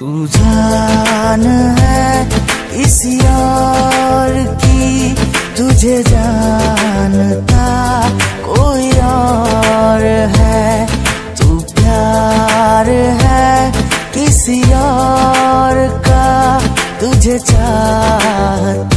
तू जान है इस और की, तुझे जानता कोई और है। तू प्यार है किसी और का, तुझे चाहता